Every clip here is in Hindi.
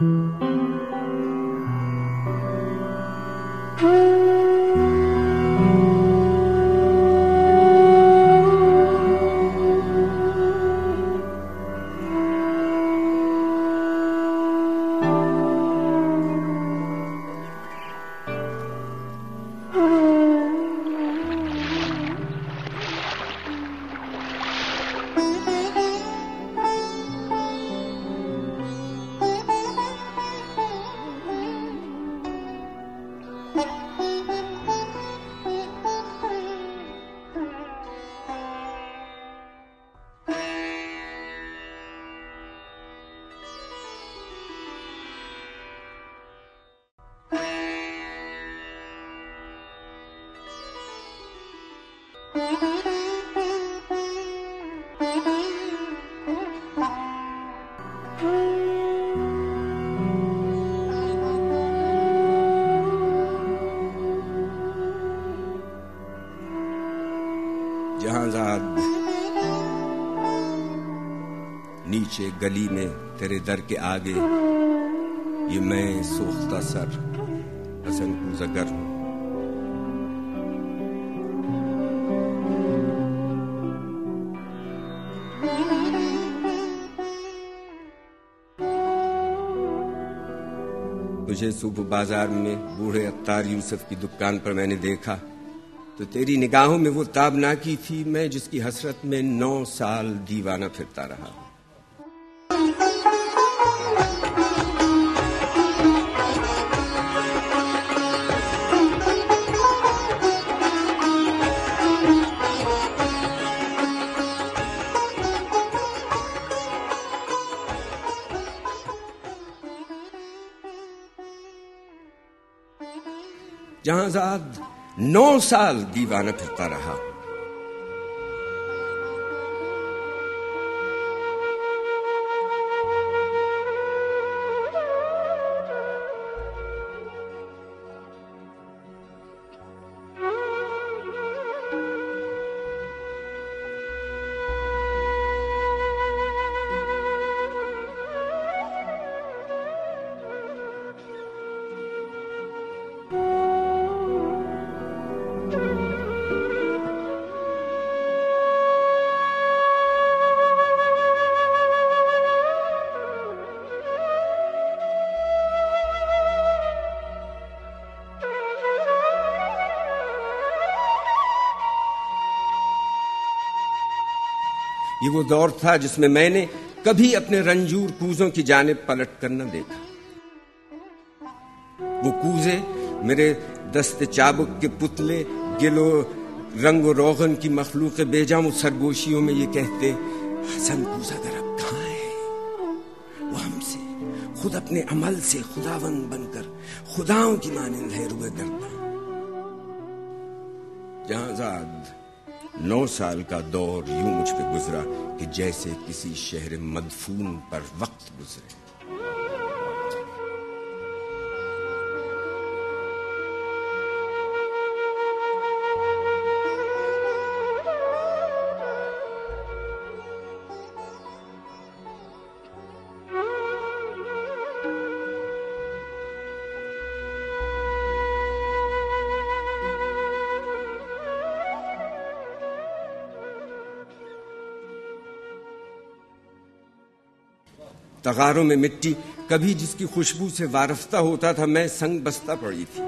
うん जहांजाद। नीचे गली में तेरे दर के आगे ये मैं सोखता सर, हसन जगर हूँ। मुझे सुबह बाज़ार में बूढ़े अत्तार यूसुफ की दुकान पर मैंने देखा। तो तेरी निगाहों में वो ताबना की थी मैं जिसकी हसरत में नौ साल दीवाना फिरता रहा। जहांजाद नौ साल दीवाना फिरता रहा। वो दौर था जिसमें मैंने कभी अपने रंजूर कूजों की जानेब पलट कर न देखा। वो कूजे मेरे दस्त चाबुक के पुतले, गिलो रंग रोगन की मखलूक बेजाम सरगोशियों में ये कहते, हसन कूजा अब कहा है? वो हमसे, खुद अपने अमल से खुदावंद बनकर, खुदाओं की मानिंद है रुए करता जहाजाद नौ साल का दौर यूँ मुझ पे गुजरा कि जैसे किसी शहर मदफून पर वक्त गुजरे। तगारों में मिट्टी, कभी जिसकी खुशबू से वारफ्ता होता था, मैं संग बसता पड़ी थी।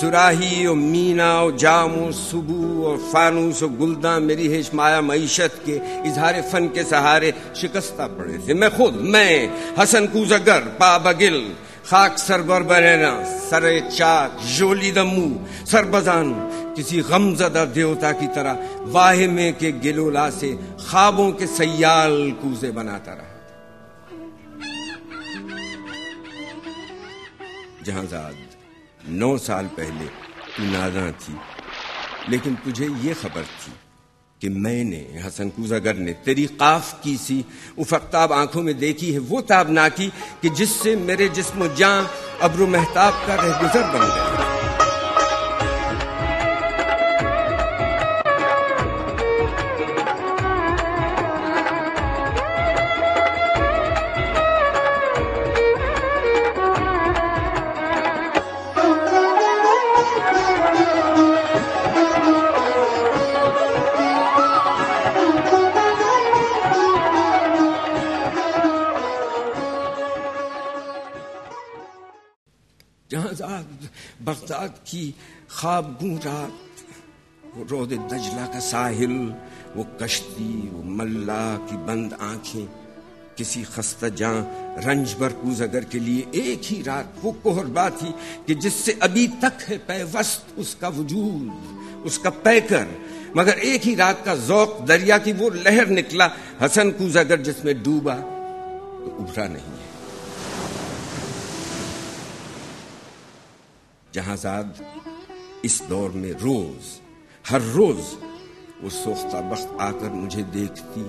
सुराही और मीना और जामो, सुबू और फानूस और गुलदा, मेरी हेश माया मीशत के इजहार फन के सहारे शिकस्ता पड़े थे। मैं खुद, मैं, हसन कूजगर पाबगिल खाक सरबर बनेना सर चाक, जोली दमू सरबजान, किसी गमजदा देवता की तरह वाहिमे के गिलोला से ख्वाबों के सयाल कूजे बनाता रहा। जहांजाद नौ साल पहले तू नादा थी। लेकिन तुझे ये खबर थी कि मैंने हसन कुजागर ने तेरी काफ की सी उफकताब आँखों में देखी है, वो ताबना की कि जिससे मेरे जिस्म जां अब्रो महताब का रहगुजर बन गया। बगदाद की ख्वाब गूं रात। वो रोद दजला का साहिल, वो कश्ती, वो मल्ला की बंद आँखें, किसी खस्ता जां रंज बरकूज अगर के लिए एक ही रात। वो कोहरबा थी कि जिससे अभी तक है पैवस्त उसका वजूद, उसका पैकर। मगर एक ही रात का जौक दरिया की वो लहर निकला, हसन कूज अगर जिसमें डूबा तो उभरा नहीं है। जहाजाद इस दौर में रोज, हर रोज वो सोख्ता बख्त आकर मुझे देखती,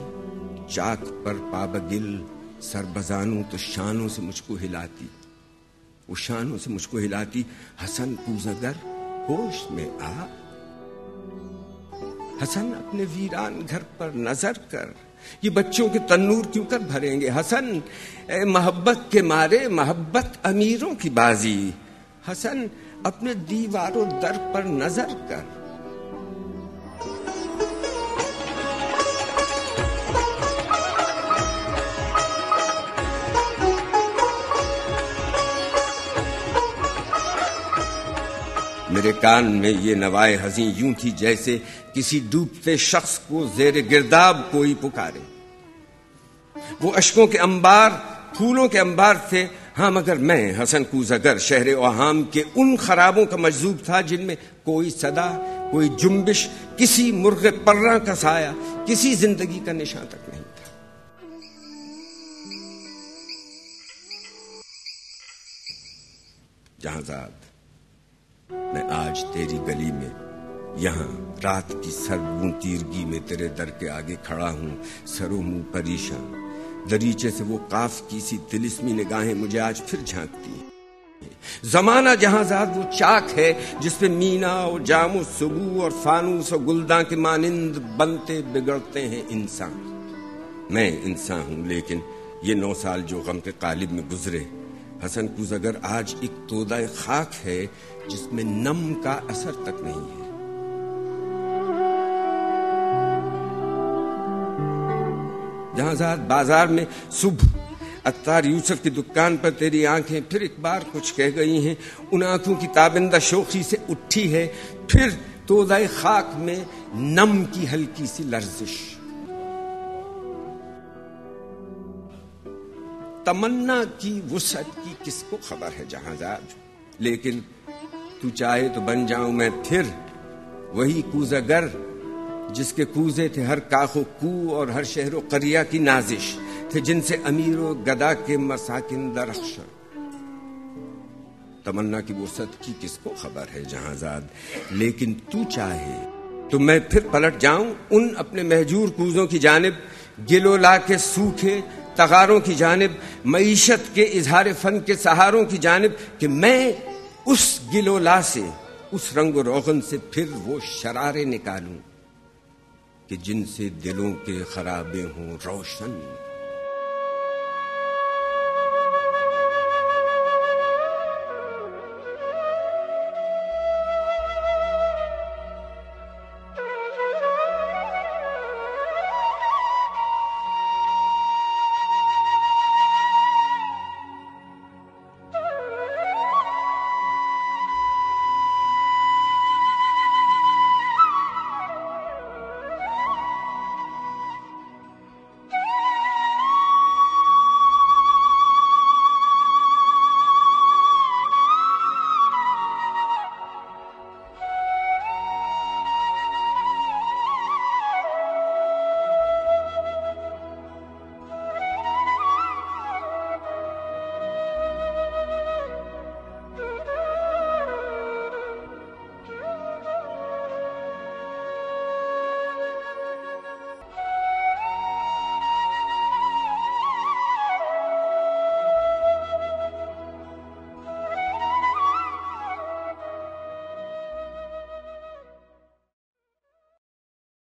चाक पर पाबगिल सर बजानू तो शानों से मुझको हिलाती। वो शानों से मुझको हिलाती, हसन पूजगर होश में आ। हसन अपने वीरान घर पर नज़र कर, ये बच्चों के तन्नूर क्यों कर भरेंगे? हसन मोहब्बत के मारे मोहब्बत अमीरों की बाजी। हसन अपने दीवारों दर पर नज़र कर। मेरे कान में ये नवाए हजी यूँ थी जैसे किसी डूबते शख्स को जेर गिरदाब कोई पुकारे। वो अशकों के अंबार, फूलों के अंबार थे हाँ मगर मैं हसन कूजगर शहर ओहाम के उन खराबों का मजजूब था जिनमें कोई सदा, कोई जुम्बिश, किसी मुर्ग पर्रा का साया, किसी ज़िंदगी का निशान तक नहीं था। जहाजाद, मैं आज तेरी गली में, यहाँ रात की सर्द तीरगी में तेरे दर के आगे खड़ा हूँ, सरो मुँह परेशान। दरीचे से वो काफ की सी तिलिस्मी निगाहें मुझे आज फिर झांकती हैं। जमाना जहाजाद वो चाक है जिसपे मीना और जामु सुबू और फानूस और गुलदा के मानिंद बनते बिगड़ते हैं इंसान। मैं इंसान हूँ, लेकिन ये नौ साल जो गम के कालिब में गुजरे, हसन कुजगर आज एक तोदा खाक है, जिसमें नम का असर तक नहीं है। जहाँ बाज़ार में सुबह अत्तार यूसुफ की दुकान पर तेरी आँखें फिर एक बार कुछ कह गई हैं। उन आँखों की ताबिंदा शोखी से उठी है। फिर तोदाए खाक में नम की हल्की सी लर्जिश। तमन्ना की वसत की किसको खबर है जहाजाज लेकिन तू चाहे तो बन जाऊँ मैं फिर। वही कूजगर जिसके कूजे थे हर काखो कू और हर शहरों करिया की नाजिश, थे जिनसे अमीरों गदा के मसाकिन दरख्शन तमन्ना की वो सत की किसको खबर है, जहाजाद? लेकिन तू चाहे तो मैं फिर पलट जाऊँ उन अपने महजूर कूजों की जानब गिलो ला के सूखे तगारों की जानब मीशत के इजहार फन के सहारों की जानब कि मैं उस गिलोला से, उस रंग रोगन से फिर वो शरारे निकालूं। कि जिनसे दिलों के खराबे हों रोशन।